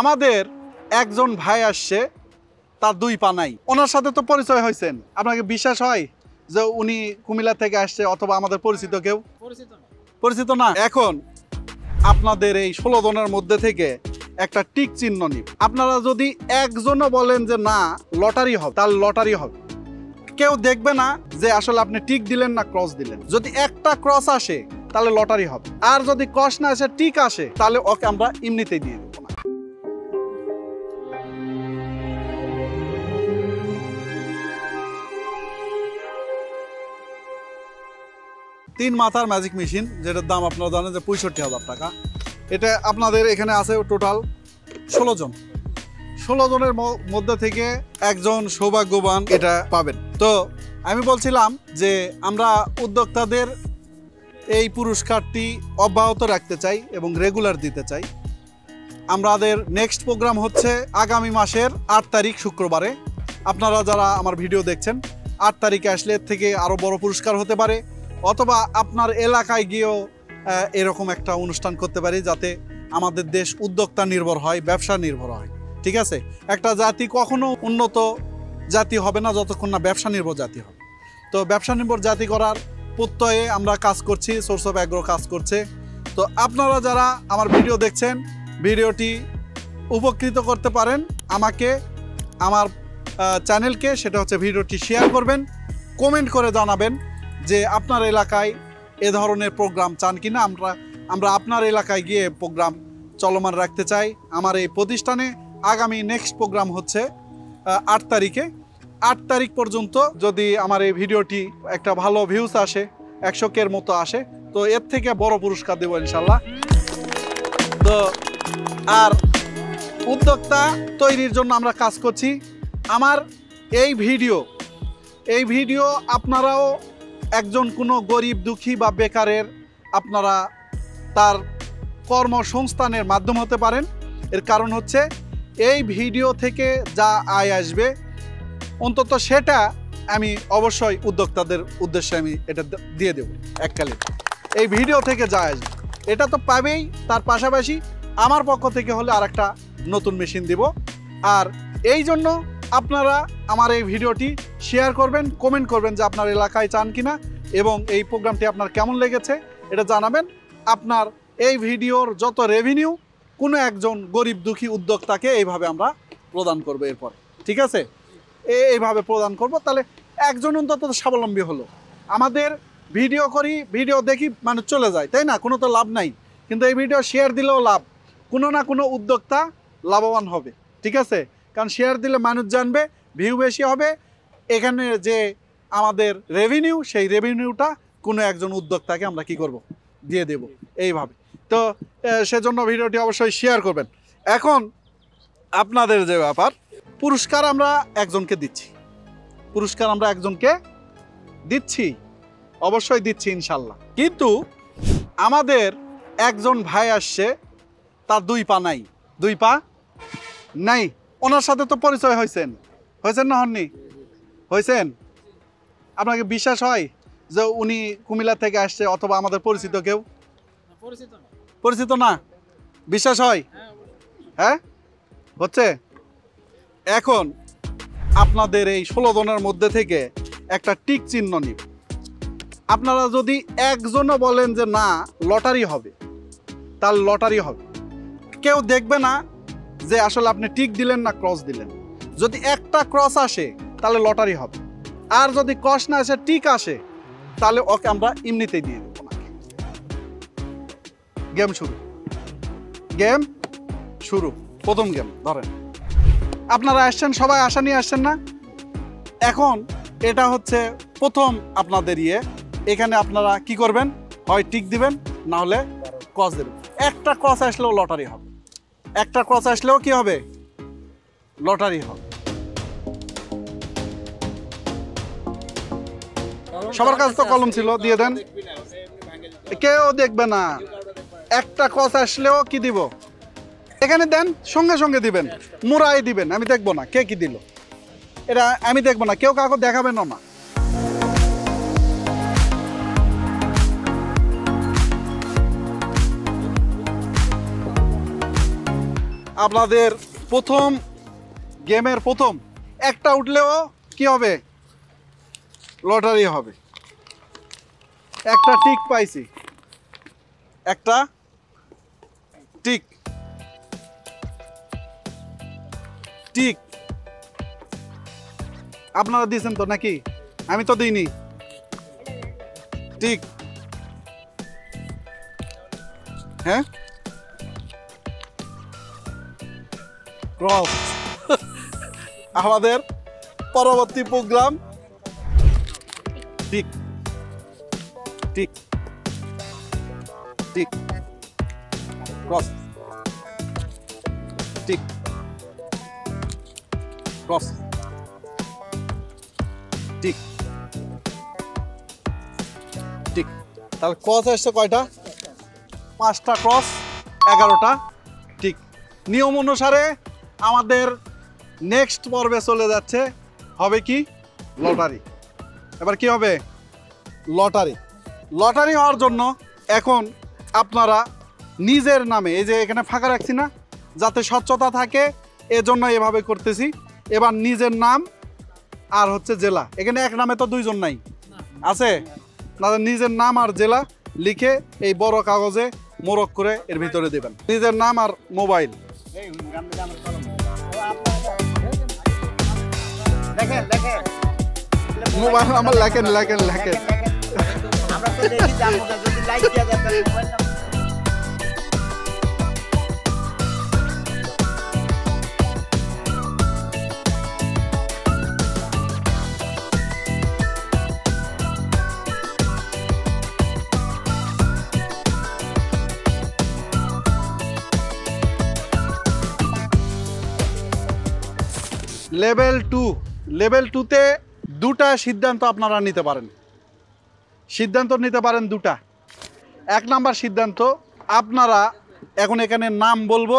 আমাদের একজন ভাই আসছে তার দুই পানাই ওনার সাথে তো পরিচয় হয়েছেন। আপনাকে বিশ্বাস হয় যে উনি কুমিল্লা থেকে আসছে অথবা আমাদের পরিচিত কেউ? পরিচিত না। এখন আপনাদের এই ষোলো জনের মধ্যে থেকে একটা টিক চিহ্ন নিব আপনারা যদি একজনও বলেন যে না লটারি হবে তাহলে লটারি হবে। কেউ দেখবে না যে আসলে আপনি টিক দিলেন না ক্রস দিলেন। যদি একটা ক্রস আসে তাহলে লটারি হবে। আর যদি ক্রস না আসে টিক আসে তাহলে ওকে আমরা এমনিতেই দিয়ে দেবো। তিন মাথার ম্যাজিক মেশিন যেটার দাম আপনারা জানেন যে পঁয়ষট্টি হাজার টাকা। এটা আপনাদের এখানে আছে টোটাল ষোলো জন। ষোলো জনের মধ্যে থেকে একজন সৌভাগ্যবান এটা পাবেন। তো আমি বলছিলাম যে আমরা উদ্যোক্তাদের এই পুরস্কারটি অব্যাহত রাখতে চাই এবং রেগুলার দিতে চাই। আমাদের নেক্সট প্রোগ্রাম হচ্ছে আগামী মাসের আট তারিখ শুক্রবারে। আপনারা যারা আমার ভিডিও দেখছেন, আট তারিখে আসলে এর থেকে আরও বড় পুরস্কার হতে পারে। অথবা আপনার এলাকায় গিয়েও এরকম একটা অনুষ্ঠান করতে পারি যাতে আমাদের দেশ উদ্যোক্তা নির্ভর হয়, ব্যবসা নির্ভর হয়। ঠিক আছে? একটা জাতি কখনো উন্নত জাতি হবে না যতক্ষণ না ব্যবসা নির্ভর জাতি হবে। তো ব্যবসা নির্ভর জাতি করার প্রত্যয়ে আমরা কাজ করছি সোর্স অফ অ্যাগ্রো কাজ করছে। তো আপনারা যারা আমার ভিডিও দেখছেন, ভিডিওটি উপকৃত করতে পারেন আমাকে, আমার চ্যানেলকে সেটা হচ্ছে ভিডিওটি শেয়ার করবেন কমেন্ট করে জানাবেন। যে আপনার এলাকায় এ ধরনের প্রোগ্রাম চান কি না আমরা আমরা আপনার এলাকায় গিয়ে প্রোগ্রাম চলমান রাখতে চাই। আমার এই প্রতিষ্ঠানে আগামী নেক্সট প্রোগ্রাম হচ্ছে আট তারিখে। আট তারিখ পর্যন্ত যদি আমার এই ভিডিওটি একটা ভালো ভিউজ আসে, একশো কের মতো আসে, তো এর থেকে বড় পুরস্কার দেবো ইনশাল্লাহ। তো, আর উদ্যোক্তা তৈরির জন্য আমরা কাজ করছি। আমার এই ভিডিও এই ভিডিও আপনারাও একজন কোনো গরিব, দুঃখী বা বেকারের আপনারা তার কর্মসংস্থানের মাধ্যম হতে পারেন। এর কারণ হচ্ছে এই ভিডিও থেকে যা আয় আসবে, অন্তত সেটা আমি অবশ্যই উদ্যোক্তাদের উদ্দেশ্যে আমি এটা দিয়ে দেব এককালে এই ভিডিও থেকে যা আসবে, এটা তো পাবেই, তার পাশাপাশি আমার পক্ষ থেকে হলে আর নতুন মেশিন দিব। আর এই জন্য আপনারা আমার এই ভিডিওটি শেয়ার করবেন কমেন্ট করবেন যে আপনার এলাকায় চান কিনা এবং এই প্রোগ্রামটি আপনার কেমন লেগেছে, এটা জানাবেন। আপনার এই ভিডিওর যত রেভিনিউ কোনো একজন গরিব দুঃখী উদ্যোক্তাকে এইভাবে আমরা প্রদান করব এরপর। ঠিক আছে? এইভাবে প্রদান করব। তাহলে একজন অন্তত স্বাবলম্বী হলো। আমাদের ভিডিও করি, ভিডিও দেখি মানুষ চলে যায়, তাই না? কোনো তো লাভ নাই। কিন্তু এই ভিডিও শেয়ার দিলেও লাভ। কোনো না কোনো উদ্যোক্তা লাভবান হবে। ঠিক আছে? কারণ শেয়ার দিলে মানুষ জানবে ভিউ বেশি হবে। এখানে যে আমাদের রেভিনিউ সেই রেভিনিউটা কোনো একজন উদ্যোক্তাকে আমরা কি করব? দিয়ে দেব। এইভাবে। তো সেজন্য ভিডিওটি অবশ্যই শেয়ার করবেন। এখন আপনাদের যে ব্যাপার, পুরস্কার আমরা একজনকে দিচ্ছি। পুরস্কার আমরা একজনকে দিচ্ছি। অবশ্যই দিচ্ছি, ইনশাল্লাহ। কিন্তু আমাদের একজন ভাই আসছে, তার দুই পা নাই। দুই পা নাই। ওনার সাথে তো পরিচয় হয়েছেন। হয়েছেন না হননি? হয়েছেন? আপনাকে বিশ্বাস হয় যে উনি কুমিল্লা থেকে আসছে অথবা আমাদের পরিচিত কেউ? পরিচিত না। বিশ্বাস হয়? হ্যাঁ হচ্ছে? এখন আপনাদের এই ষোলো জনের মধ্যে থেকে একটা টিক চিহ্ন নিব আপনারা যদি একজনও বলেন যে না লটারি হবে তার লটারি হবে। কেউ দেখবে না যে আসলে আপনি টিক দিলেন না, ক্রস দিলেন। যদি একটা ক্রস আসে, তাহলে লটারি হবে। আর যদি ক্রস না আসে, টিক আসে, তাহলে ওকে আমরা এমনিতেই দিয়ে দেবো ওনাকে। গেম শুরু। গেম শুরু। প্রথম গেম, ধরেন। আপনারা আসছেন, সবাই আশা নিয়ে আসছেন না? এখন এটা হচ্ছে প্রথম আপনাদের ইয়ে। এখানে আপনারা কি করবেন? হয় টিক দিবেন, না হলে ক্রস দেবেন। একটা ক্রস আসলেও লটারি হবে। একটা ক্রস আসলেও কি হবে? লটারি হবে। সবার কাছে তো কলম ছিল, দিয়ে দেন। কেউ দেখবে না। একটা ক্রস আসলেও কি দিব? এখানে দেন, সঙ্গে সঙ্গে দিবেন। মুরাই দিবেন, আমি দেখব না, কে কি দিল। এটা আমি দেখব না, কেউ কাউকে দেখাবেন না আপনাদের প্রথম গেমের প্রথম একটা উঠলেও কি হবে? লটারি হবে। একটা টিক পাইছি। একটা টিক টিক আপনারা দিয়েছেন তো নাকি? আমি তো দিইনি। টিক হ্যাঁ? ক্রস আমাদের পরবর্তী program tick tick tick cross tick cross tick tick তাহলে ক্রস এসছে কয়টা? পাঁচটা ক্রস, এগারোটা, ঠিক। নিয়ম অনুসারে আমাদের নেক্সট পর্বে চলে যাচ্ছে। হবে কি? লটারি। এবার কি হবে? লটারি। লটারি হওয়ার জন্য এখন আপনারা নিজের নামে, এই যে এখানে ফাঁকা রাখছি না, যাতে স্বচ্ছতা থাকে, এজন্য এভাবে করতেছি। এবার নিজের নাম আর হচ্ছে জেলা। এখানে এক নামে তো দুইজন নাই। আছে? নিজের নাম আর জেলা লিখে এই বড় কাগজে মোরক করে এর ভিতরে দেবেন। নিজের নাম আর মোবাইল। লেখেন লেখেন মোবাইল নাম্বার লেখেন লেখেন লেখেন আমরা তো দেখি যাব যদি লাইক দেওয়া যায় তাহলে mobile number level two level টুতে দুটা সিদ্ধান্ত আপনারা নিতে পারেন। সিদ্ধান্ত নিতে পারেন দুটা। এক নাম্বার সিদ্ধান্ত, আপনারা এখন এখানে নাম বলব।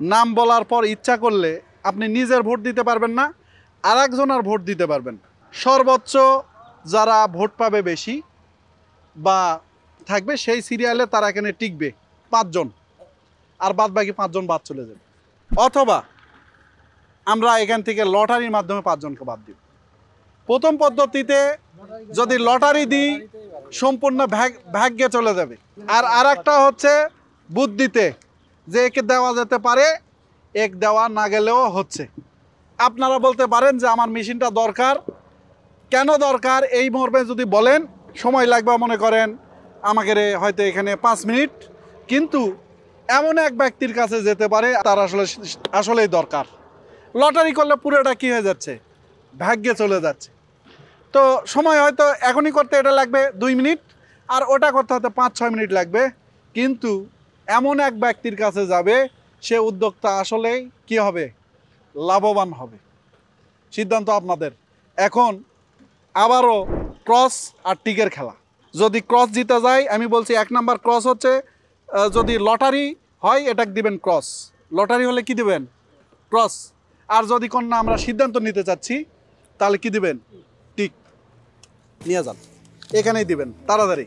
নাম বলার পর ইচ্ছা করলে আপনি নিজের ভোট দিতে পারবেন না আর একজনের ভোট দিতে পারবেন। সর্বোচ্চ যারা ভোট পাবে বেশি বা থাকবে সেই সিরিয়ালে তারা এখানে টিকবে, পাঁচজন। আর বাদ বাকি পাঁচজন বাদ চলে যাবে। অথবা আমরা এখান থেকে লটারির মাধ্যমে পাঁচজনকে বাদ দিব। প্রথম পদ্ধতিতে যদি লটারি দিই, সম্পূর্ণ ভাগ- ভাগ্যে চলে যাবে। আর আর একটা হচ্ছে বুদ্ধিতে, যে একে দেওয়া যেতে পারে, এক দেওয়া না গেলেও হচ্ছে। আপনারা বলতে পারেন যে আমার মেশিনটা দরকার। কেন দরকার? এই মর্মে যদি বলেন, সময় লাগবে মনে করেন, আমাকে হয়তো এখানে পাঁচ মিনিট। কিন্তু এমন এক ব্যক্তির কাছে যেতে পারে, তার আসলে, আসলেই দরকার। লটারি করলে পুরোটা কী হয়ে যাচ্ছে? ভাগ্যে চলে যাচ্ছে। তো সময় হয়তো এখনই করতে এটা লাগবে দুই মিনিট, আর ওটা করতে হয়তো পাঁচ, ছয় মিনিট লাগবে। কিন্তু এমন এক ব্যক্তির কাছে যাবে, সে উদ্যোক্তা আসলেই কি হবে? লাভবান হবে। সিদ্ধান্ত আপনাদের। এখন আবারও ক্রস আর টিকের খেলা। যদি ক্রস জিতে যায়, আমি বলছি এক নাম্বার ক্রস হচ্ছে যদি লটারি হয়, এটাকে দিবেন ক্রস। লটারি হলে কি দিবেন? ক্রস। আর যদি কোন না আমরা সিদ্ধান্ত নিতে চাচ্ছি তাহলে কি দিবেন? টিক। নিয়ে যান। এখানেই দিবেন। তাড়াতাড়ি।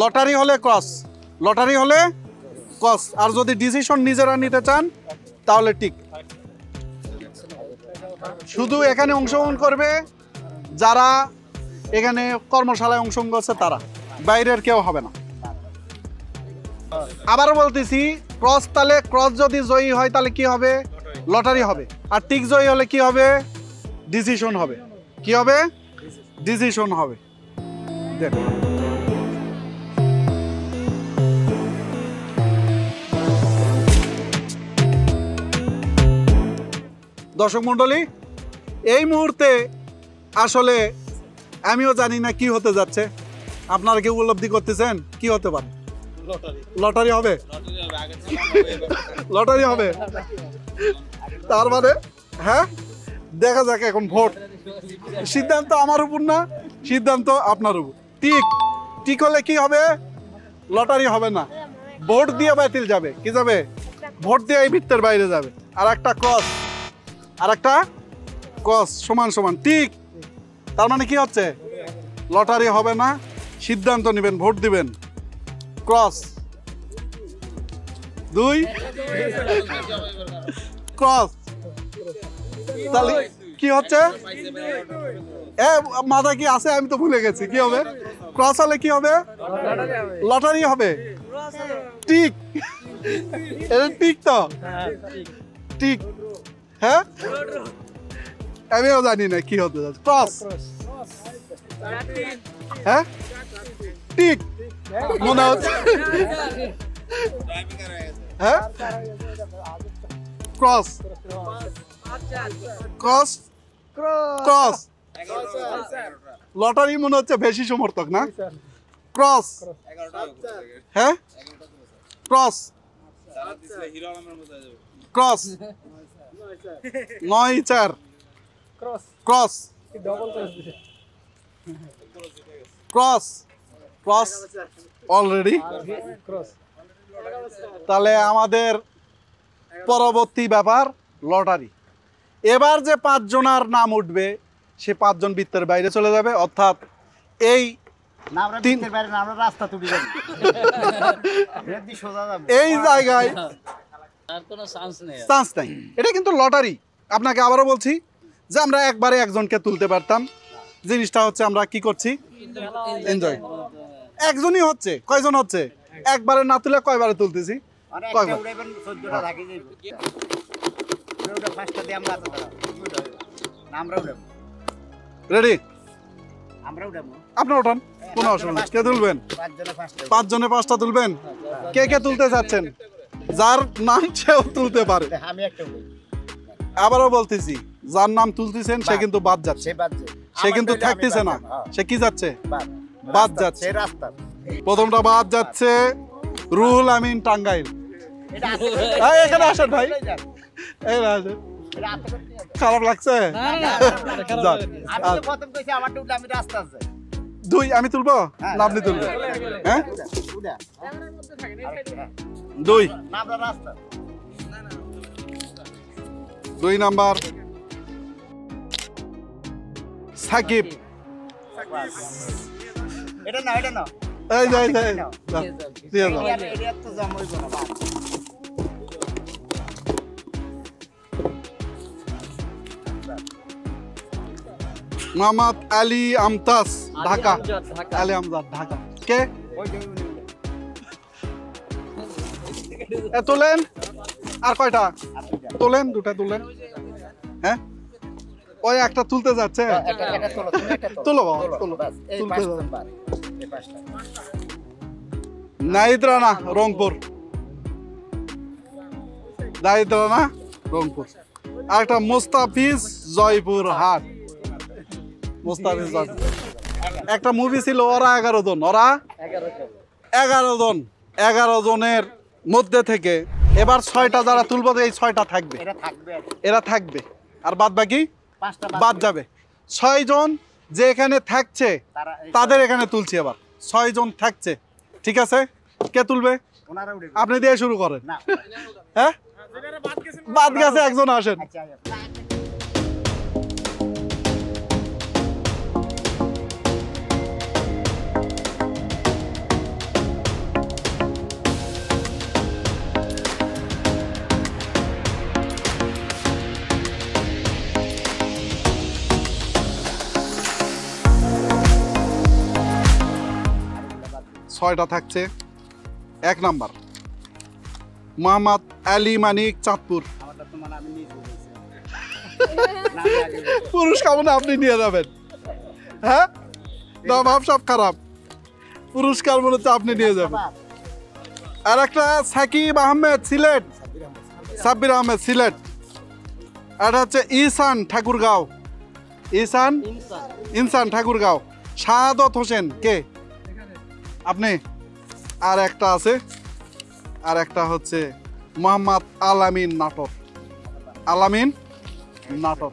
লটারি হলে ক্রস লটারি হলে ক্রস আর যদি ডিসিশন নিজেরা নিতে চান তাহলে টিক। শুধু এখানে অংশগ্রহণ করবে যারা এখানে কর্মশালায় অংশগ্রহণ করছে তারা। বাইরের কেউ হবে না। আবারও বলতেছি ক্রস তাহলে ক্রস যদি জয়ী হয়, তাহলে কি হবে? লটারি হবে। আর টিক জয়ী হলে কি হবে? ডিসিশন হবে। কি হবে? ডিসিশন হবে। দেখ। দর্শক মণ্ডলী, এই মুহূর্তে আসলে আমিও জানি না কি হতে যাচ্ছে। আপনারা কি উপলব্ধি করতেছেন? কি হতে পারে? লটারি। হবে? লটারি হবে তার মানে হ্যাঁ? দেখা যাক এখন ভোট। সিদ্ধান্ত আমার উপর না সিদ্ধান্ত আপনার উপর। ঠিক ঠিক হলে কি হবে? লটারি হবে না। ভোট দিয়ে বাতিল যাবে। কি যাবে? ভোট দিয়ে এই বৃত্তের বাইরে যাবে। আর একটা ক্রস আর একটা ক্রস সমান সমান। ঠিক। তার মানে কি হচ্ছে? লটারি হবে না সিদ্ধান্ত নেবেন ভোট দিবেন। ক্রস। দুই। ক্রস। তাহলে কি হচ্ছে? এ মাথা কি আছে? আমি তো ভুলে গেছি। কি হবে? ক্রস হলে কি হবে? লটারি হবে। টিক। এটা টিক তো? টিক। হ্যাঁ? আমিও জানি না কি হতে যাচ্ছে। ক্রস। হ্যাঁ? টিক। মনে হচ্ছে হ্যাঁ ক্রস ক্রস ক্রস লটারি মনে হচ্ছে বেশি সমর্থক না? ক্রস হ্যাঁ ক্রস ক্রস নয় চার। Cross cross cross already. তাহলে আমাদের পরবর্তী ব্যাপার লটারি। এবার যে পাঁচজনার নাম উঠবে সে পাঁচজন বৃত্তের বাইরে চলে যাবে অর্থাৎ এই এই জায়গায় আর কোনো চান্স নেই আর। চান্স নাই। এটা কিন্তু লটারি। আপনাকে আবারও বলছি যে আমরা একবারে একজনকে তুলতে পারতাম। জিনিসটা হচ্ছে আমরা কি করছি? এনজয় একজনই হচ্ছে কয়জন হচ্ছে? একবারে না তুলে কয়বারে তুলতেছি? রেডি আমরা উড়াবো। আপনি ওঠান কোনো অসুবিধা নেই। কে তুলবেন? পাঁচটা পাঁচটা তুলবেন? কে কে তুলতে চাচ্ছেন যার নাম সেও তুলতে পারে। আবারও বলতেছি যার নাম তুলতেছেন সে কিন্তু বাদ যাচ্ছে। বাদ যায়। সে কিন্তু থাকতেছে না। হ্যাঁ, সে কি যাচ্ছে? বাদ। যাচ্ছে। প্রথমটা বাদ যাচ্ছে রুহুল আমিন টাঙ্গাইল। এখানে আসেন ভাই। না আসেন। যান। খারাপ লাগছে? যান। আমি আর তো প্রথম কইছি আমারটা উঠলে আমি রাস্তা আছে। দুই আমি তুলবো? না আপনি তুলবেন। হ্যাঁ? হ্যাঁ। দুই। না দুই নাম্বার। সাকিব। এটা না এটা না এই যে এই যে, এই যে। যান, দিয়ে যাও। এরিয়া এরিয়া তো জম হইব না বাদ। মোহাম্মদ আলী আমতাস ঢাকা। আলী আমজাদ ঢাকা। কে? তোলেন? আর কয়টা? তোলেন দুটা তোলেন। হ্যাঁ? ওই একটা তুলতে যাচ্ছে। এটা তোলো বাবা, তোলো। তুলতে নাইদ রানা রংপুর। নাইদ রানা রংপুর। আর একটা মোস্তাফিজ জয়পুর হাট। মোস্তাফিজ জয়পুর। একটা মুভি ছিল ওরা এগারো জন ওরা এগারো জন। এগারো জনের মধ্যে থেকে এবার ছয়টা যারা তুলবো এই ছয়টা থাকবে। এরা থাকবে আর বাদ বাকি বাদ যাবে। ছয়জন যে এখানে থাকছে তাদের এখানে তুলছি আবার। ছয়জন থাকছে। ঠিক আছে? কে তুলবে? আপনি দিয়ে শুরু করেন। হ্যাঁ? বাদ গেছে একজন আসেন। ছয়টা থাকছে। এক নাম্বার, মোহাম্মদ আলী মানিক চাঁদপুর। আমারটা তো মানে আমি নিজে বলছি না আমি আগে বলছি। পুরস্কার মনে হয় আপনি নিয়ে যাবেন? হ্যাঁ? না, ভাব সব খারাপ। পুরস্কার মনে হচ্ছে আপনি নিয়ে যাবেন। আর একটা সাকিব আহমেদ সিলেট। সাব্বির আহমেদ সিলেট। আর হচ্ছে ইসান ঠাকুরগাঁও। ইসান? ইনসান। ঠাকুরগাঁও। শাহাদত হোসেন, কে? আপনি, আর একটা আছে, আর একটা হচ্ছে মোহাম্মদ আলামিন নাটক। আলামিন নাটক।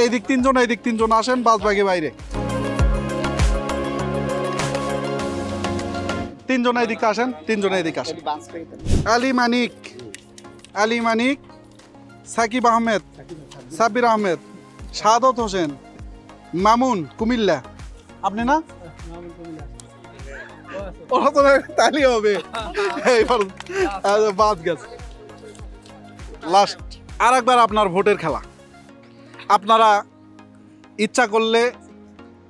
এই দিক তিনজন এই দিক তিনজন আসেন বাজবাগে বাইরে। তিনজন এই দিকে আসেন, তিনজন এই দিকে আসেন। আলী মানিক আলী মানিক, সাকিব আহমেদ, সাব্বির আহমেদ, সাদত হোসেন, মামুন, কুমিল্লা। আপনি না? ওরা তো তালি হবে। এইবার বাদ গেছে। লাস্ট আর একবার আপনার ভোটের খেলা। আপনারা ইচ্ছা করলে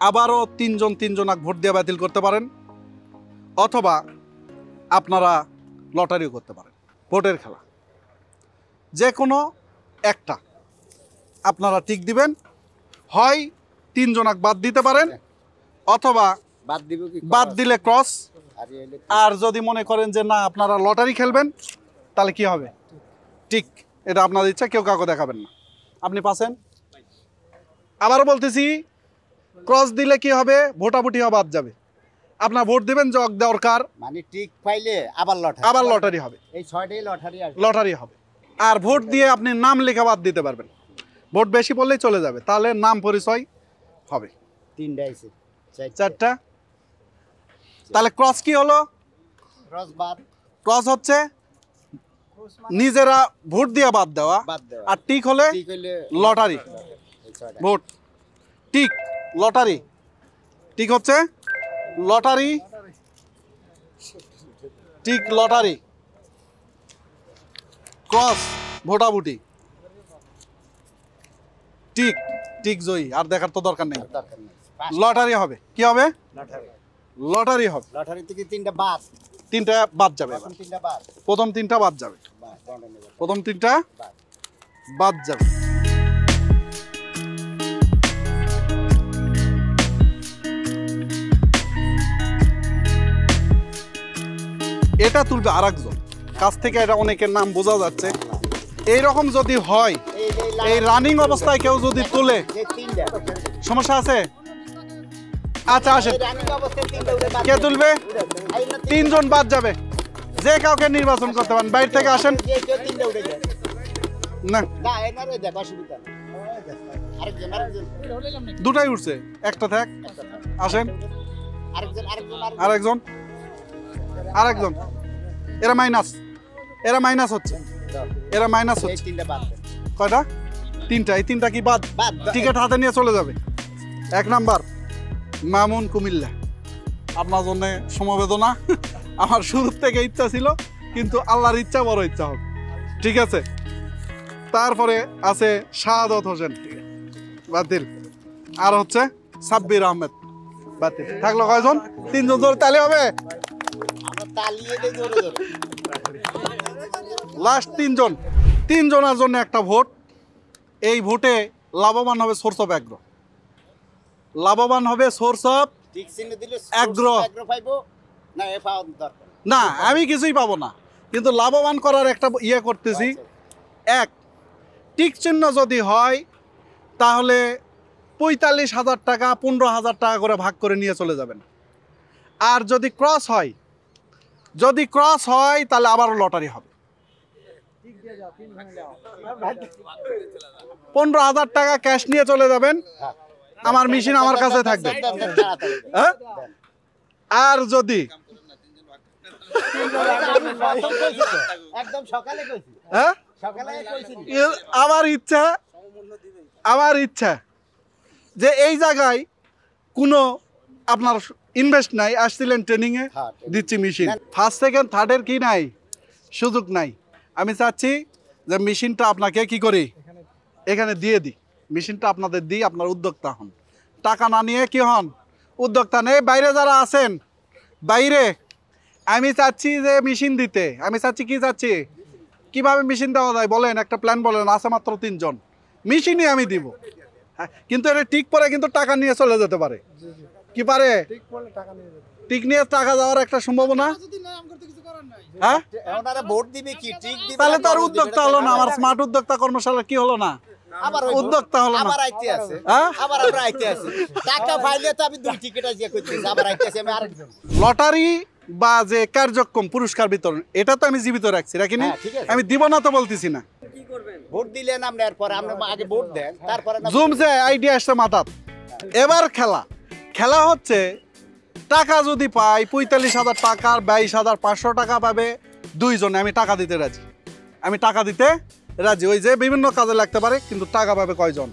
আবারও তিনজন তিনজনাক ভোট দিয়ে বাতিল করতে পারেন অথবা আপনারা লটারিও করতে পারেন। ভোটের খেলা। যে কোনো একটা আপনারা টিক দিবেন হয় তিনজনাক বাদ দিতে পারেন অথবা বাদ দিব বাদ দিলে ক্রস আর যদি মনে করেন যে না আপনারা লটারি খেলবেন তাহলে কি হবে? ঠিক এটা আপনার ইচ্ছা কেউ কাউকে দেখাবেন না। আপনি পাচ্ছেন? আবারও বলতেছি ক্রস দিলে কি হবে? ভোটাভুটি হওয়া বাদ যাবে। আপনার ভোট দিবেন জগ দরকার মানে টিক পাইলে আবার লটারি। আবার লটারি হবে। এই ছয়টাই লটারি লটারি হবে। আর ভোট দিয়ে আপনি নাম লেখা বাদ দিতে পারবেন। ভোট বেশি পড়লেই চলে যাবে। তাহলে নাম পরিচয় হবে। তিনটা চারটা। তাহলে ক্রস কি হলো? ক্রস হচ্ছে নিজেরা ভোট দিয়ে বাদ দেওয়া আর টিক হলে lottery. Vote. Tick lottery. Tick হচ্ছে লটারি। Tick lottery. ক্রস ভোটাভুটি। টিক টিক জয়ী। আর দেখার তো দরকার নেই। লটারি হবে। কি হবে? লটারি। লটারি হবে। লটারি থেকে তিনটা বাদ। তিনটা বাদ যাবে তিনটা বাদ। প্রথম তিনটা বাদ যাবে। প্রথম তিনটা বাদ। বাদ যাবে। এটা তুলবে আর একজন কাছ থেকে এটা অনেকের নাম বোঝা যাচ্ছে। এইরকম যদি হয় এই রানিং অবস্থায় কেউ যদি তোলে সমস্যা আছে? আচ্ছা আসেন। কে তুলবে? তিনজন বাদ যাবে। যে কাউকে নির্বাচন করতে পারেন। বাইরে থেকে আসেন। না। দুটাই উঠছে। একটা থাক। আসেন। আরেকজন। আরেকজন। এরা মাইনাস এরা মাইনাস হচ্ছে। এরা মাইনাস হচ্ছে। কয়টা? তিনটা। এই তিনটা কি বাদ। টিকিট হাতে নিয়ে চলে যাবে। এক নাম্বার। মামুন কুমিল্লা। আপনার জন্য সমবেদনা। আমার শুরুর থেকে ইচ্ছা ছিল, কিন্তু আল্লাহর ইচ্ছা বড় ইচ্ছা হবে। ঠিক আছে? তারপরে আছে শাহাদত হোসেন। বাতিল আর হচ্ছে সাব্বির আহমেদ। বাতিল থাকল কয়জন? তিনজন ধরে তালে হবে? জোরে জোরে লাস্ট তিনজন। তিনজনের জন্য একটা ভোট। এই ভোটে লাভবান হবে সোর্স অফ অ্যাগ্রো। লাভবান হবে সোর্স অফ না আমি কিছুই পাবো না। কিন্তু লাভবান করার একটা ইয়ে করতেছি। এক টিক চিহ্ন যদি হয় তাহলে পঁয়তাল্লিশ হাজার টাকা পনেরো হাজার টাকা করে ভাগ করে নিয়ে চলে যাবেন। আর যদি ক্রস হয় যদি ক্রস হয় তাহলে আবারও লটারি হবে। পনেরো হাজার টাকা ক্যাশ নিয়ে চলে যাবেন। আমার মেশিন আমার কাছে থাকবে। হ্যাঁ? আর যদি? হ্যাঁ? আমার ইচ্ছা আমার ইচ্ছা যে এই জায়গায় কোনো আপনার ইনভেস্ট নাই আসছিলেন ট্রেনিংয়ে হ্যাঁ, দিচ্ছি মেশিন ফার্স্ট সেকেন্ড থার্ডের কি নাই? সুযোগ নাই। আমি চাচ্ছি যে মেশিনটা আপনাকে কি করি? এখানে দিয়ে দিই। মেশিনটা আপনাদের দিই আপনার উদ্যোক্তা হন টাকা না নিয়ে কি হন উদ্যোক্তা নেই বাইরে যারা আছেন বাইরে আমি চাচ্ছি যে মেশিন দিতে আমি চাচ্ছি কি চাচ্ছি কীভাবে মেশিন দেওয়া যায় বলেন একটা প্ল্যান বলেন আছে মাত্র তিনজন মেশিনই আমি দিব হ্যাঁ, কিন্তু এটা ঠিক পরে কিন্তু টাকা নিয়ে চলে যেতে পারে কি পারে টিক নিয়ে টাকা যাওয়ার একটা সম্ভাবনা হ্যাঁ ঠিক তাহলে তার উদ্যোক্তা হলো না আমার স্মার্ট উদ্যোক্তা কর্মশালা কি হলো না আবার উদ্যোক্তা হলো আবার আইতে আছে। হ্যাঁ? আবার আমরা আইতে আছে। টাকা পাইলে তো আমি দুই টিকিট আছে করতেছি আবার আইতে আছে আমি আরেকজন। লটারি বা যে কার্যক্রম পুরস্কার বিতরণ এটা তো আমি জীবিত রাখছি রাখিনি হ্যাঁ। আমি দিব না তো বলতেছি না। ভোট দিলেন আপনি এরপর আপনি আগে ভোট দেন তারপরে জুম যে আইডিয়া আসছে মাথাত এবার খেলা। খেলা হচ্ছে টাকা যদি পাই পঁয়তাল্লিশ হাজার টাকার বাইশ হাজার পাঁচশো টাকা পাবে দুইজনে আমি টাকা দিতে রাজি। আমি টাকা দিতে রাজি। ওই যে বিভিন্ন কাজে লাগতে পারে কিন্তু টাকা পাবে কয়জন?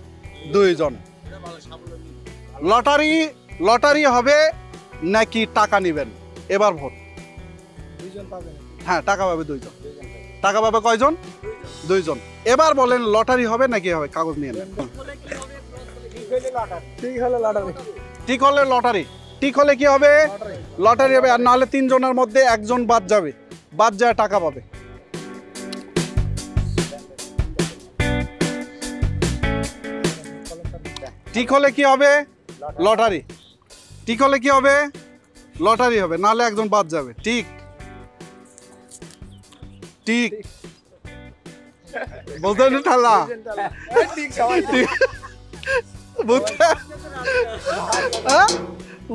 দুইজন। লটারি লটারি হবে নাকি টাকা নেবেন? এবার ভোট। হ্যাঁ টাকা পাবে দুইজন। টাকা পাবে কয়জন? দুইজন। এবার বলেন লটারি হবে নাকি হবে? কাগজ নিয়ে নেন। ঠিক ঠিক হলে লটারি। ঠিক হলে কি হবে? লটারি হবে আর নাহলে তিনজনের মধ্যে একজন বাদ যাবে। বাদ যায় টাকা পাবে। ঠিক হলে কি হবে? লটারি। ঠিক হলে কি হবে? লটারি হবে নাহলে একজন বাদ যাবে। ঠিক ঠিক বলতে ঠাল্লা ঠিক সবাই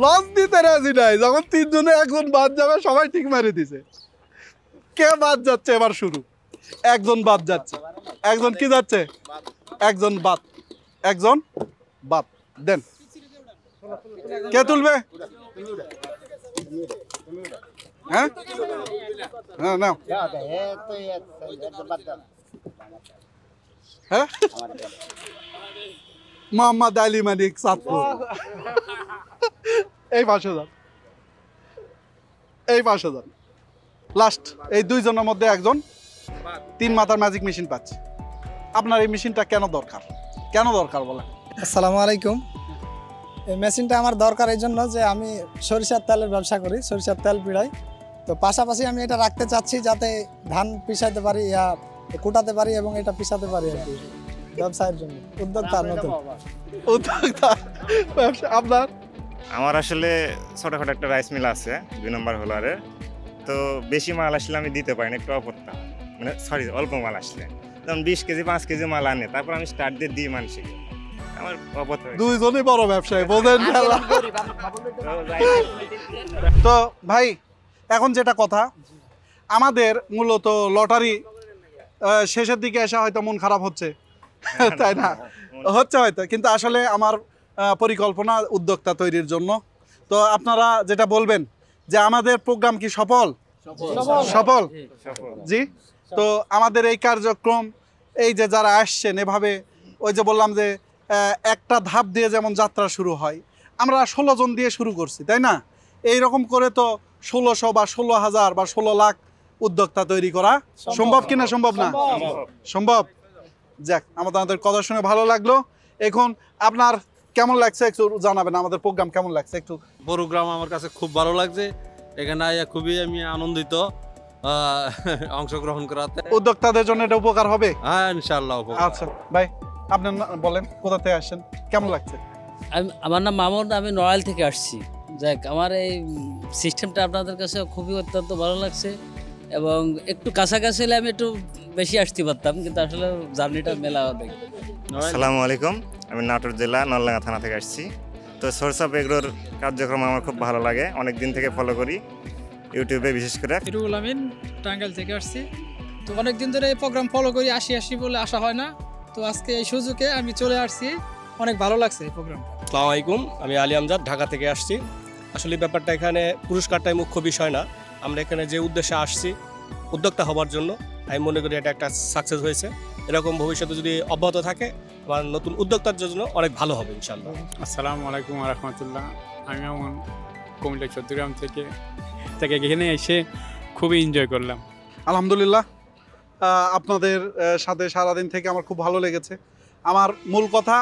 লস দিতে রাজি নাই যখন তিনজনে একজন বাদ যাবে সবাই ঠিক মারি দিছে। কে বাদ যাচ্ছে এবার শুরু? একজন বাদ যাচ্ছে। একজন কি যাচ্ছে? একজন বাদ। একজন বাদ দেন। কে তুলবে? হ্যাঁ? হ্যাঁ নাও। হ্যাঁ? মোহাম্মদ আলী মানিক সাতপুর এই পাঁচ হাজার। এই পাঁচ হাজার। লাস্ট এই দুইজনের মধ্যে একজন তিন মাথার ম্যাজিক মেশিন পাচ্ছে। আপনার এই মেশিনটা কেন দরকার? কেন দরকার বলেন? আসসালামু আলাইকুম। এই মেশিনটা আমার দরকার এই জন্য যে আমি সরিষার তেলের ব্যবসা করি সরিষার তেল পিড়াই। তো পাশাপাশি আমি এটা রাখতে চাচ্ছি যাতে ধান পিসাইতে পারি ইয়া কুটাতে পারি এবং এটা পিসাতে পারি আর কি ব্যবসায়ের জন্য। উদ্যোক্তা নতুন। উদ্যোক্তা ব্যবসা আপনার? আমার আসলে ছোটখাটো একটা রাইস মিল আছে দুই নম্বর হোলারে তো বেশি মাল আসলে আমি দিতে পারি না একটু অপরতা। মানে সরি অল্প মাল আসলে। যেমন বিশ কেজি পাঁচ কেজি মাল আনে তারপর আমি স্টার্ট দিয়ে দিই মানুষকে দুইজনই বড় ব্যবসায়ী বোঝেন তো ভাই এখন যেটা কথা আমাদের মূলত লটারি শেষের দিকে এসে হয়তো মন খারাপ হচ্ছে। তাই না? হচ্ছে হয়তো কিন্তু আসলে আমার পরিকল্পনা উদ্যোক্তা তৈরির জন্য। তো আপনারা যেটা বলবেন যে আমাদের প্রোগ্রাম কি সফল? সফল। জি? তো আমাদের এই কার্যক্রম এই যে যারা আসছেন এভাবে ওই যে বললাম যে একটা ধাপ দিয়ে যেমন যাত্রা শুরু হয় আমরা ষোলো জন দিয়ে শুরু করছি তাই না? এই রকম করে তো ষোলোশো বা ষোলো হাজার বা ষোলো লাখ উদ্যোক্তা তৈরি করা সম্ভব। কিনা সম্ভব না? সম্ভব। যাক আমাদের আমাদের কথা শুনে ভালো লাগল। এখন আপনার কেমন লাগছে একটু জানাবেন আমাদের প্রোগ্রাম কেমন লাগছে একটু? প্রোগ্রাম আমার কাছে খুব ভালো লাগছে। এখানে আইয়া খুবই আমি আনন্দিত অংশগ্রহণ করাতে। উদ্যোক্তাদের জন্য এটা উপকার হবে? হ্যাঁ ইনশাল্লাহ আচ্ছা ভাই আপনি না- বলেন কোথা থেকে আসছেন কেমন লাগছে? আমি আমার নাম মামুন আমি নড়াইল থেকে আসছি। যাক আমার এই সিস্টেমটা আপনাদের কাছে খুবই অত্যন্ত ভালো লাগছে এবং একটু কাছাকাছি হলে আমি একটু বেশি আসতে পারতাম কিন্তু আসলে জার্নিটা মেলা অনেক। আসসালামু আলাইকুম আমি নাটোর জেলা নলডাঙ্গা থানা থেকে আসছি। তো সোর্স অফ এগ্রোর কার্যক্রম আমার খুব ভালো লাগে অনেক দিন থেকে ফলো করি ইউটিউবে বিশেষ করে। হিরুল আমিন টাঙ্গাইল থেকে আসছি। তো অনেক দিন ধরে এই প্রোগ্রাম ফলো করি আসি আসি বলে আসা হয় না। তো আজকে এই সুযোগে আমি চলে আসছি। অনেক ভালো লাগছে এই প্রোগ্রাম আসসালামু আলাইকুম আমি আলী আমজাদ ঢাকা থেকে আসছি। আসলে ব্যাপারটা এখানে পুরস্কারটাই মুখ্য বিষয় না। আমরা এখানে যে উদ্দেশ্যে আসছি উদ্যোক্তা হবার জন্য আমি মনে করি এটা একটা সাকসেস হয়েছে। এরকম ভবিষ্যতে যদি অব্যাহত থাকে আমার নতুন উদ্যোক্তার জন্য অনেক ভালো হবে ইনশাল্লাহ আসসালামু আলাইকুম রহমতুল্লাহ। আমি এমন কুমিল্লা চট্টগ্রাম থেকে থেকে এখানে এসে খুবই এনজয় করলাম। আলহামদুলিল্লাহ আপনাদের সাথে সারাদিন থেকে আমার খুব ভালো লেগেছে। আমার মূল কথা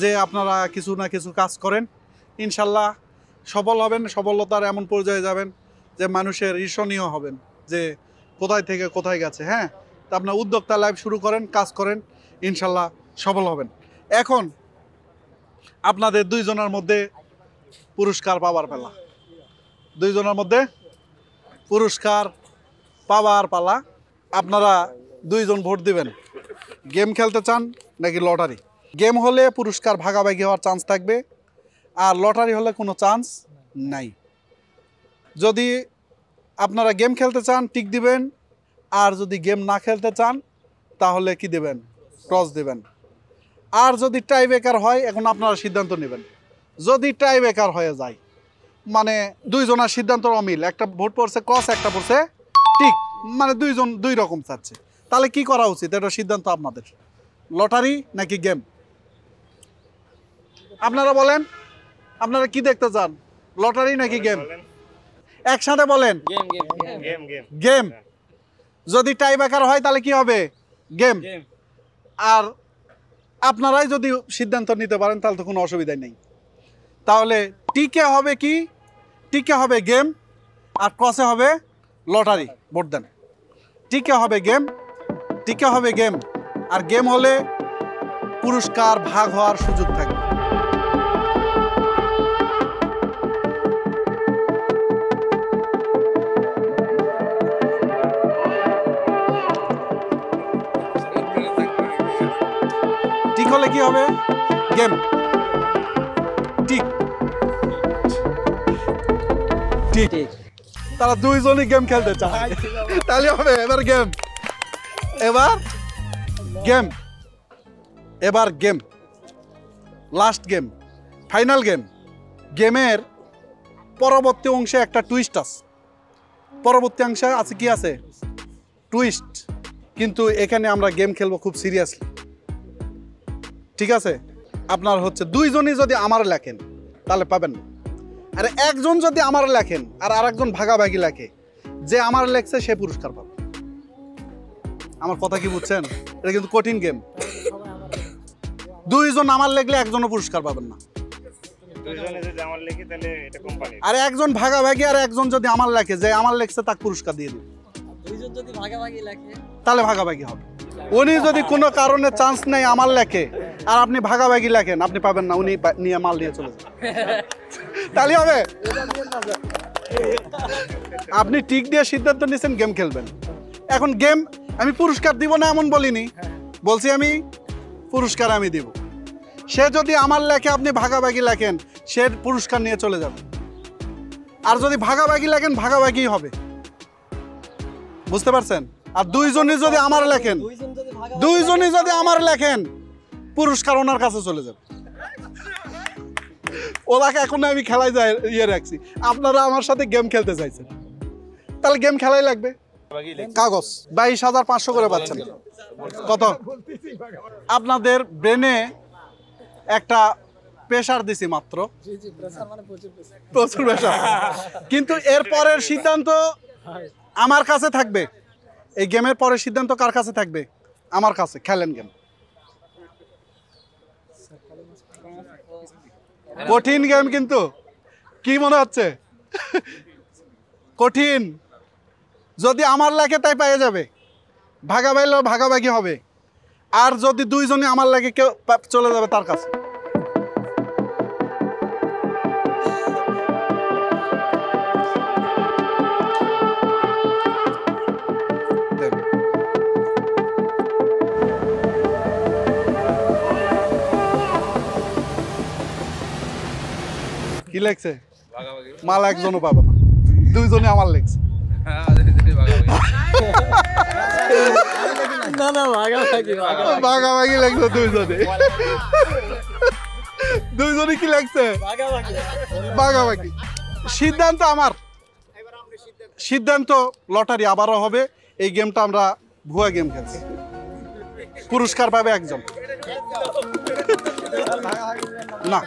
যে আপনারা কিছু না কিছু কাজ করেন, ইনশাল্লাহ সফল হবেন, সফলতার এমন পর্যায়ে যাবেন যে মানুষের ঈর্ষণীয় হবেন যে কোথায় থেকে কোথায় গেছে হ্যাঁ? তা আপনার উদ্যোক্তা লাইফ শুরু করেন, কাজ করেন, ইনশাল্লাহ সফল হবেন। এখন আপনাদের দুইজনের মধ্যে পুরস্কার পাওয়ার পালা। দুইজনের মধ্যে পুরস্কার পাওয়ার পালা। আপনারা দুইজন ভোট দিবেন। গেম খেলতে চান নাকি লটারি? গেম হলে পুরস্কার ভাগাভাগি হওয়ার চান্স থাকবে, আর লটারি হলে কোনো চান্স নাই। যদি আপনারা গেম খেলতে চান টিক দিবেন, আর যদি গেম না খেলতে চান, তাহলে কি দেবেন? ক্রস দেবেন। আর যদি টাই বেকার হয়, এখন আপনারা সিদ্ধান্ত নেবেন। যদি টাই বেকার হয়ে যায় মানে দুইজনের সিদ্ধান্ত অমিল, একটা ভোট পড়ছে ক্রস একটা পড়ছে ঠিক মানে দুইজন দুই রকম চাচ্ছে। তাহলে কি করা উচিত? এটা সিদ্ধান্ত আপনাদের। লটারি নাকি গেম? আপনারা বলেন। আপনারা কি দেখতে চান? লটারি নাকি গেম? একসাথে বলেন। Game game game. যদি টাই ব্রেকার হয় তাহলে কি হবে? গেম। আর আপনারাই যদি সিদ্ধান্ত নিতে পারেন তাহলে তো কোনো অসুবিধা নেই। তাহলে টিকে হবে কি? টিকে হবে গেম। আর ক্রসে হবে লটারি, ভোট দেন। টিকে হবে গেম, টিকে হবে গেম, আর গেম হলে পুরস্কার ভাগ হওয়ার সুযোগ থাকবে। টিক হলে কি হবে? গেম। টিক। টিক। তারা দুইজনই গেম খেলতে চায়। তাহলে হবে এবার গেম এবার গেম এবার game last game final game গেমের পরবর্তী অংশে একটা টুইস্ট আছে। পরবর্তী অংশে আছে কি আছে? টুইস্ট কিন্তু এখানে আমরা গেম খেলব খুব সিরিয়াসলি ঠিক আছে? আপনার হচ্ছে দুইজনই যদি আমার লেখেন তাহলে পাবেন না। আর একজন যদি আমার লেখেন আর আরেকজন ভাগাভাগি লেখে যে আমার লেখছে সে পুরস্কার পাবে। আমার কথা কি বুঝছেন? এটা কিন্তু কঠিন গেম। দুইজন আমার লেখলে একজনও পুরস্কার পাবেন না। দুজনে যদি আমার লিখি তাহলে এটা কোম্পানি আর একজন ভাগাভাগি আর একজন যদি আমার লেখে যে আমার লেখছে তাকে পুরস্কার দিয়ে দিবে। দুইজন যদি ভাগাভাগি লাগে তাহলে ভাগাভাগি হবে। উনি যদি কোনো কারণে চান্স নেই আমার লেখে, আর আপনি ভাগাভাগি লেখেন, আপনি পাবেন না, উনি নিয়ে মাল নিয়ে চলে যাবেন তাহলে হবে? আপনি টিক দিয়ে সিদ্ধান্ত নিয়েছেন, গেম খেলবেন। এখন গেম, আমি পুরস্কার দিব না এমন বলিনি। বলছি আমি, পুরস্কার আমি দিব। সে যদি আমার লেখে, আপনি ভাগাভাগি লেখেন, সে পুরস্কার নিয়ে চলে যাবে। আর যদি ভাগাভাগি লেখেন ভাগাভাগি হবে। বুঝতে পারছেন? আর দুইজনই যদি আমার লেখেন, দুইজনই যদি আমার লেখেন, পুরস্কার ওনার কাছে চলে যাবে। ওনাকে এখন আমি খেলায় যাই ইয়ে রাখছি। আপনারা আমার সাথে গেম খেলতে চাইছেন। তাহলে গেম খেলাই লাগবে। কাগজ, বাইশ হাজার পাঁচশো করে পাচ্ছেন। কত? আপনাদের ব্রেনে একটা প্রেশার দিছি মাত্র। প্রচুর প্রেশার কিন্তু এর পরের সিদ্ধান্ত আমার কাছে থাকবে। এই গেমের পরের সিদ্ধান্ত কার কাছে থাকবে? আমার কাছে, খেলেন গেম কঠিন গেম কিন্তু। কি মনে হচ্ছে? কঠিন। যদি আমার লাগে তাই পেয়ে যাবে। ভাগাভাগি ভাগাভাগি হবে। আর যদি দুইজনে আমার লাগে কেউ চলে যাবে তার কাছে। কি লেখছে মাল একজনও পাবে না। দুইজনে আমার লেখছে না না ভাগাভাগি ভাগাভাগি। লাগছে দুইজনে দুইজনে কি লাগছে? ভাগাভাগি। সিদ্ধান্ত আমার। সিদ্ধান্ত লটারি আবারও হবে। এই গেমটা আমরা ভুয়া গেম খেলছি। পুরস্কার পাবে একজন। না।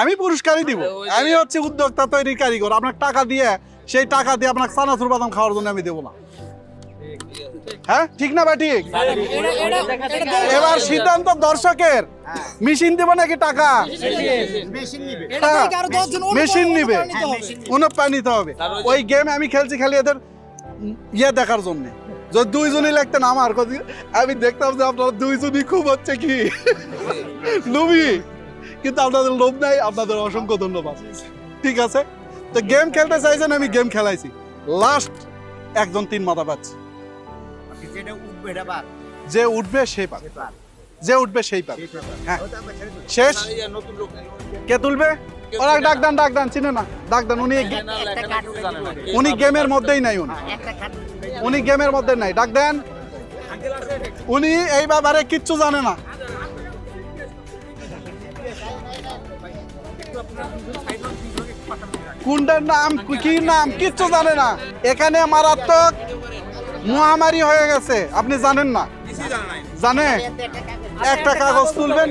আমি পুরস্কারই দিব। আমি হচ্ছে উদ্যোক্তা তৈরির কারিগর। আপনার টাকা দিয়ে সেই টাকা দিয়ে আপনার চানাচুর বাদাম খাওয়ার জন্য আমি দেবো না। হ্যাঁ? ঠিক না বা ঠিক? এবার সিদ্ধান্ত দর্শকের। মেশিন দেবো নাকি টাকা? হ্যাঁ, মেশিন নিবে। অনুপ্রাণিত হবে? ওই গেম আমি খেলছি খালি এদের ইয়ে দেখার জন্য। যদি দুইজনই লাগতেন আমার আমি দেখতাম যে আপনারা দুইজনই খুব হচ্ছে কি? লোভি কিন্তু আপনাদের লোভ নাই আপনাদের অসংখ্য ধন্যবাদ। ঠিক আছে? তো গেম খেলতে চাইছেন আমি গেম খেলাইছি। লাস্ট একজন তিন মাথা পাচ্ছে যে উঠবে সে পাবে যে উঠবে সেই পাবে হ্যাঁ। শেষ? কে তুলবে? ওরা ডাক দেন ডাক দেন চিনে না। ডাক দেন উনি। উনি গেমের মধ্যেই নাই উনি। উনি গেমের মধ্যে নাই। ডাক দেন। উনি এই ব্যাপারে কিচ্ছু জানে না। কোনটার নাম কি নাম? কিচ্ছু জানে না। এখানে মারাত্মক মহামারী হয়ে গেছে। আপনি জানেন না? জানে? একটা কাগজ তুলবেন।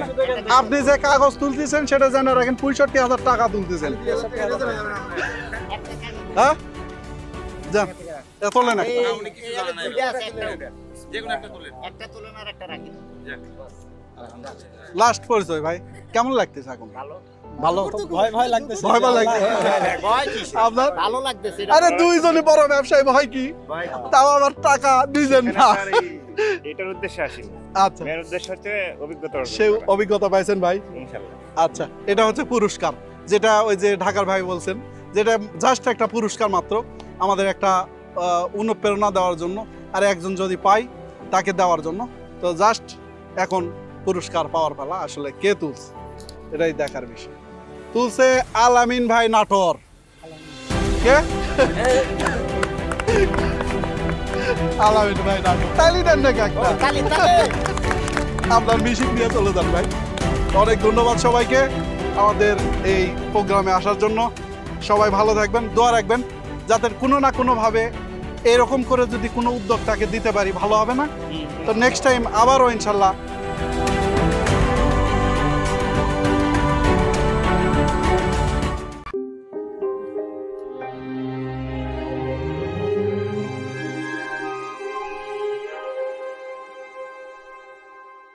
আপনি যে কাগজ তুলতেছেন, সেটা জানে রাখেন। পঁয়ষট্টি হাজার টাকা তুলতেছেন। হ্যাঁ? তোলেন লাস্ট পরিচয়, ভাই। কেমন লাগতেছে এখন? ভালো ভালো। ভয় ভয় লাগতেছে। ভয় ভয় ভয় কিসে? আপনার? ভালো লাগতেছে আরে দুইজনই বড় ব্যবসায়ী ভয় কি? তাও আবার টাকা দুইজন না। এটার উদ্দেশ্যে আসি। আচ্ছা। মেন উদ্দেশ্য হচ্ছে অভিজ্ঞতা সে অভিজ্ঞতা পাইছেন ভাই? ইনশাল্লাহ আচ্ছা এটা হচ্ছে পুরস্কার। যেটা ওই যে ঢাকার ভাই বলছেন যেটা জাস্ট একটা পুরস্কার মাত্র আমাদের একটা আহ, অনুপ্রেরণা দেওয়ার জন্য আর একজন যদি পাই তাকে দেওয়ার জন্য। তো জাস্ট এখন পুরস্কার পাওয়ার পালা। আসলে কে তুলছে? এটাই দেখার বিষয়। তুলছে আলামিন ভাই নাটোর। কে? আলামিন ভাই নাটোর। তাইলে দেন নাকি একটা? তালি তালি। আপনার মিশিং নিয়ে চলে যান ভাই। অনেক ধন্যবাদ সবাইকে আমাদের এই প্রোগ্রামে আসার জন্য। সবাই ভালো থাকবেন দোয়া রাখবেন যাতে কোনো না কোনোভাবে এরকম করে যদি কোনো উদ্যোগ তাকে দিতে পারি ভালো হবে না? তো নেক্সট টাইম আবারও ইনশাল্লাহ